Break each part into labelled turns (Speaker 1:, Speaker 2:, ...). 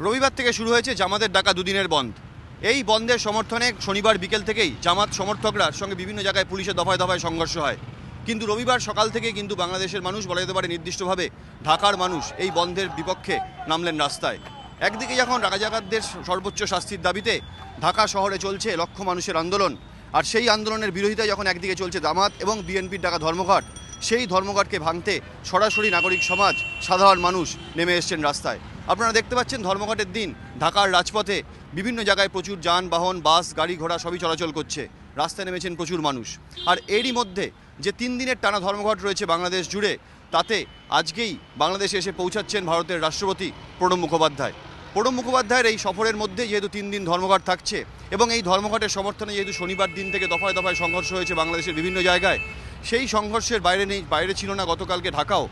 Speaker 1: রবিবার থেকে শুরু হয়েছে জামাতের ডাকা দুদিনের বন্ধ। এই বন্ধের সমর্থনে শনিবার বিকেল থেকেই জামাত সমর্থকরা সঙ্গে বিভিন্ন জায়গায় পুলিশের দফায় দফায় সংঘর্ষ হয়। কিন্তু রবিবার সকাল থেকে কিন্তু বাংলাদেশের মানুষ বলা যেতে পারে নির্দিষ্টভাবে ঢাকার মানুষ এই বন্ধের বিপক্ষে নামলেন রাস্তায়। একদিকে যখন রাজাকারদের সর্বোচ্চ শাস্তির দাবিতে ঢাকা শহরে চলছে লক্ষ মানুষের আন্দোলন, আর সেই আন্দোলনের বিরোধিতায় যখন একদিকে চলছে জামাত এবং বিএনপির ডাকা ধর্মঘট, সেই ধর্মঘটকে ভাঙতে সরাসরি নাগরিক সমাজ, সাধারণ মানুষ নেমে এসছেন রাস্তায়। আপনারা দেখতে পাচ্ছেন ধর্মঘটের দিন। ঢাকার রাজপথে বিভিন্ন জায়গায় প্রচুর যানবাহন, বাস, গাড়ি ঘোড়া সবই চলাচল করছে। রাস্তায় নেমেছেন প্রচুর মানুষ। আর এরই মধ্যে যে তিন দিনের টানা ধর্মঘট রয়েছে বাংলাদেশ জুড়ে, তাতে আজকেই বাংলাদেশে এসে পৌঁছাচ্ছেন ভারতের রাষ্ট্রপতি প্রণব মুখোপাধ্যায়। প্রণব মুখোপাধ্যায়ের এই সফরের মধ্যে যেহেতু তিন দিন ধর্মঘট থাকছে এবং এই ধর্মঘটের সমর্থনে যেহেতু শনিবার দিন থেকে দফায় দফায় সংঘর্ষ হয়েছে বাংলাদেশের বিভিন্ন জায়গায়, সেই সংঘর্ষের বাইরে নেই, বাইরে ছিল না গতকালকে ঢাকাও।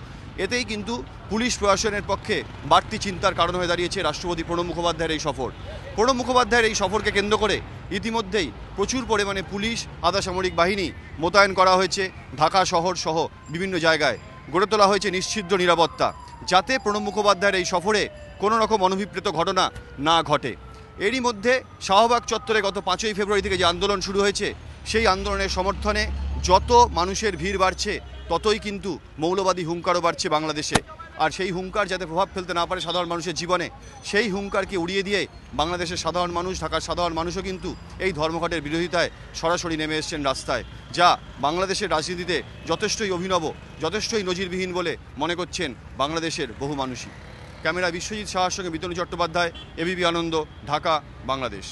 Speaker 1: এতেই কিন্তু পুলিশ প্রশাসনের পক্ষে বাড়তি চিন্তার কারণ হয়ে দাঁড়িয়েছে রাষ্ট্রপতি প্রণব মুখোপাধ্যায়ের এই সফর। প্রণব মুখোপাধ্যায়ের এই সফরকে কেন্দ্র করে ইতিমধ্যেই প্রচুর পরিমাণে পুলিশ, আধা সামরিক বাহিনী মোতায়েন করা হয়েছে ঢাকা শহর সহ বিভিন্ন জায়গায়। গড়ে তোলা হয়েছে নিশ্চিদ্র নিরাপত্তা, যাতে প্রণব মুখোপাধ্যায়ের এই সফরে কোনো রকম অনভিপ্রেত ঘটনা না ঘটে। এরই মধ্যে শাহবাগ চত্বরে গত পাঁচই ফেব্রুয়ারি থেকে যে আন্দোলন শুরু হয়েছে, সেই আন্দোলনের সমর্থনে যত মানুষের ভিড় বাড়ছে, ততই কিন্তু মৌলবাদী হুঙ্কারও বাড়ছে বাংলাদেশে। আর সেই হুঙ্কার যাতে প্রভাব ফেলতে না পারে সাধারণ মানুষের জীবনে, সেই হুঙ্কারকে উড়িয়ে দিয়ে বাংলাদেশের সাধারণ মানুষ, ঢাকার সাধারণ মানুষও কিন্তু এই ধর্মঘটের বিরোধিতায় সরাসরি নেমে এসছেন রাস্তায়, যা বাংলাদেশের রাজনীতিতে যথেষ্টই অভিনব, যথেষ্টই নজিরবিহীন বলে মনে করছেন বাংলাদেশের বহু মানুষই। ক্যামেরা বিশ্বজিৎ সাহার সঙ্গে বিতনু চট্টোপাধ্যায়, এবিপি আনন্দ, ঢাকা, বাংলাদেশ।